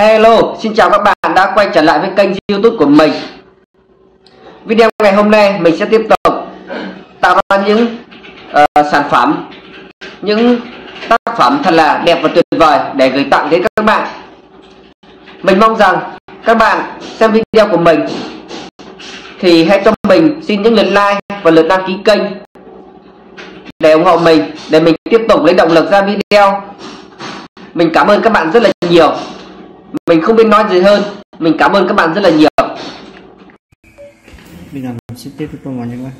Hello, xin chào các bạn đã quay trở lại với kênh youtube của mình. Video ngày hôm nay mình sẽ tiếp tục tạo ra những uh, sản phẩm Những tác phẩm thật là đẹp và tuyệt vời để gửi tặng đến các bạn. Mình mong rằng các bạn xem video của mình Thì hãy cho mình xin những lượt like và lượt đăng ký kênh Để ủng hộ mình, để mình tiếp tục lấy động lực ra video. Mình cảm ơn các bạn rất là nhiều mình không biết nói gì hơn. Mình cảm ơn các bạn rất là nhiều. Mình làm mình sẽ tiếp tục mọi người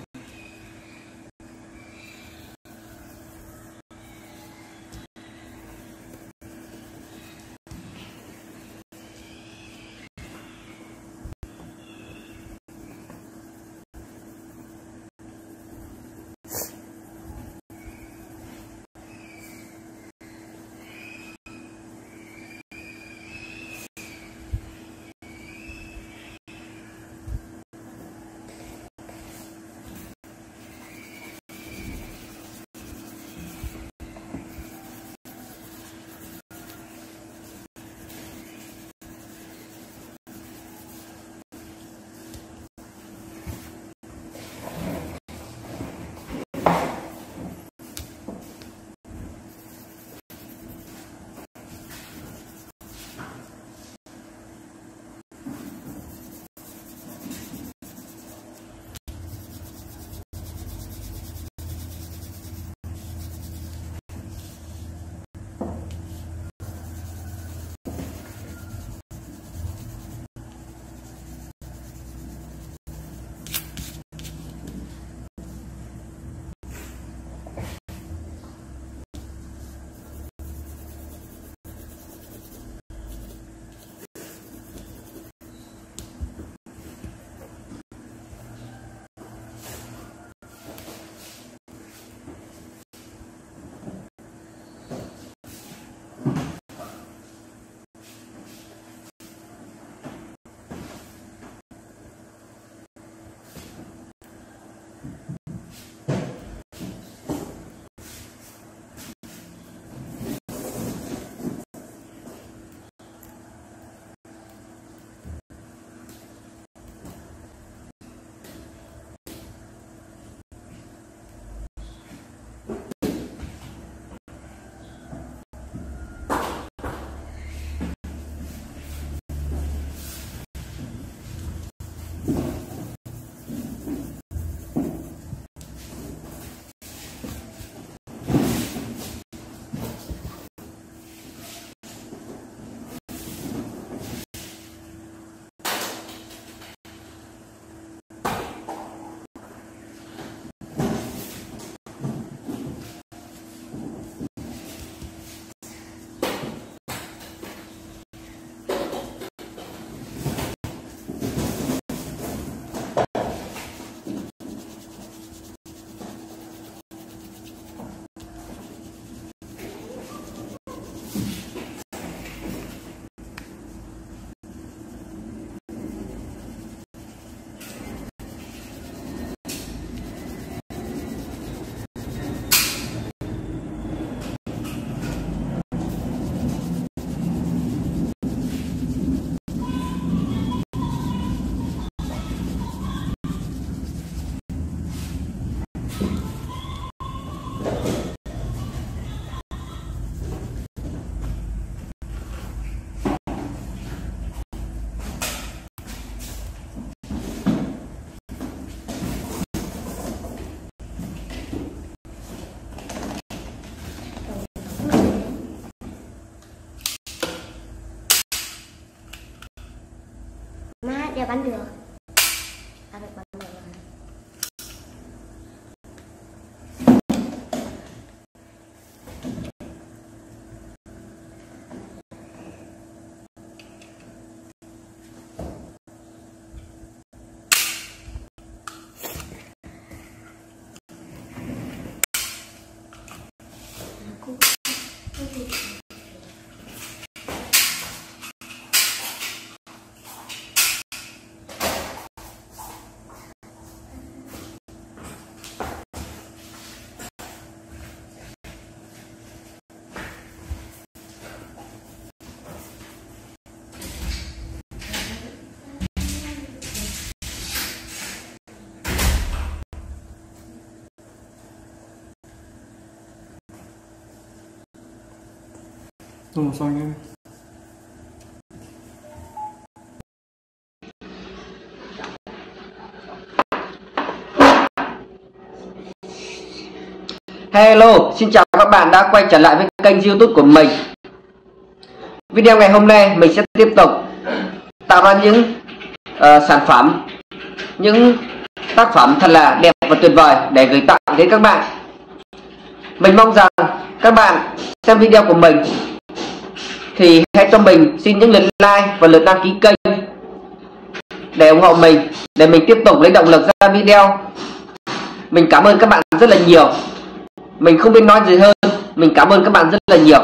要玩的。Tôi màu son nhé Hello, xin chào các bạn đã quay trở lại với kênh youtube của mình. Video ngày hôm nay mình sẽ tiếp tục tạo ra những uh, sản phẩm Những tác phẩm thật là đẹp và tuyệt vời để gửi tặng đến các bạn. Mình mong rằng các bạn xem video của mình thì hãy cho mình xin những lượt like và lượt đăng ký kênh Để ủng hộ mình, Để mình tiếp tục lấy động lực ra video. Mình cảm ơn các bạn rất là nhiều. Mình không biết nói gì hơn. Mình cảm ơn các bạn rất là nhiều.